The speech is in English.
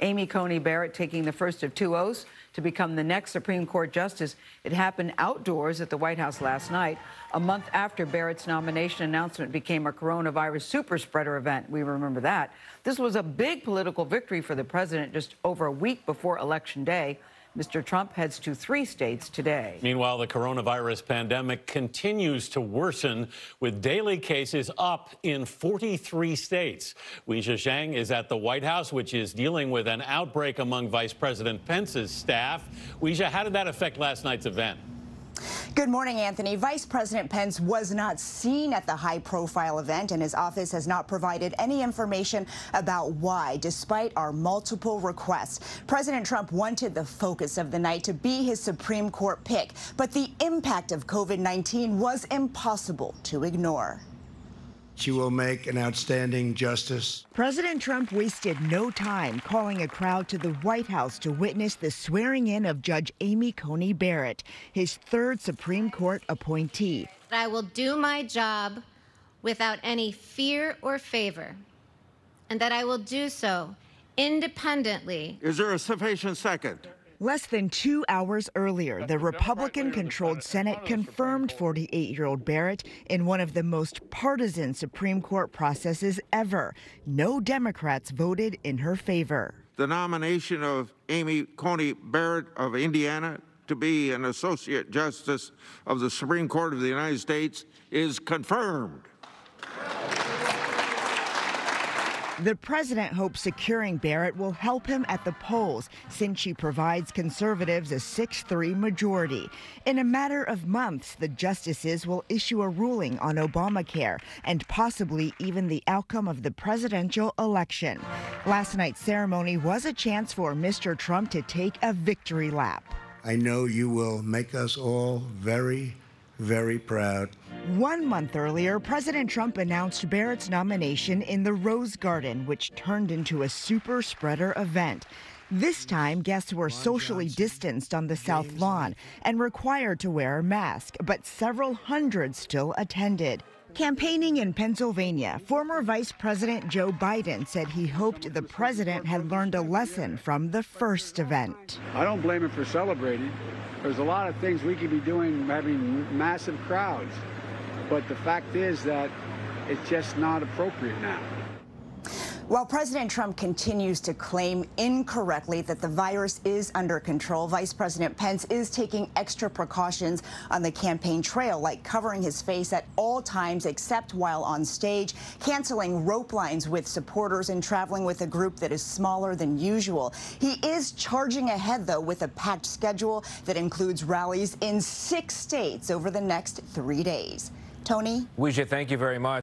Amy Coney Barrett taking the first of two oaths to become the next Supreme Court justice. It happened outdoors at the White House last night, a month after Barrett's nomination announcement became a coronavirus super spreader event. We remember that. This was a big political victory for the president just over a week before Election Day. Mr. Trump heads to three states today. Meanwhile, the coronavirus pandemic continues to worsen with daily cases up in 43 states. Weijia Jiang is at the White House, which is dealing with an outbreak among Vice President Pence's staff. Weijia, how did that affect last night's event? Good morning, Anthony. Vice President Pence was not seen at the high profile event, and his office has not provided any information about why, despite our multiple requests. President Trump wanted the focus of the night to be his Supreme Court pick, but the impact of COVID 19 was impossible to ignore. She will make an outstanding justice. President Trump wasted no time calling a crowd to the White House to witness the swearing in of Judge Amy Coney Barrett, his third Supreme Court appointee. I will do my job without any fear or favor, and that I will do so independently. Is there a sufficient second? Less than two hours earlier, the Republican controlled Senate confirmed 48 year old Barrett in one of the most partisan Supreme Court processes ever. No Democrats voted in her favor. The nomination of Amy Coney Barrett of Indiana to be an Associate Justice of the Supreme Court of the United States is confirmed. The president hopes securing Barrett will help him at the polls since she provides conservatives a 6 3 majority. In a matter of months, the justices will issue a ruling on Obamacare and possibly even the outcome of the presidential election. Last night's ceremony was a chance for Mr. Trump to take a victory lap. I know you will make us all very, very proud. One month earlier, President Trump announced Barrett's nomination in the Rose Garden, which turned into a super spreader event. This time, guests were socially distanced on the South Lawn and required to wear a mask, but several hundred still attended. Campaigning in Pennsylvania, former Vice President Joe Biden said he hoped the president had learned a lesson from the first event. I don't blame him for celebrating. There's a lot of things we could be doing, having massive crowds. But the fact is that it's just not appropriate now. While President Trump continues to claim incorrectly that the virus is under control, Vice President Pence is taking extra precautions on the campaign trail, like covering his face at all times except while on stage, canceling rope lines with supporters, and traveling with a group that is smaller than usual. He is charging ahead, though, with a packed schedule that includes rallies in six states over the next three days. Tony? Weijia, thank you very much.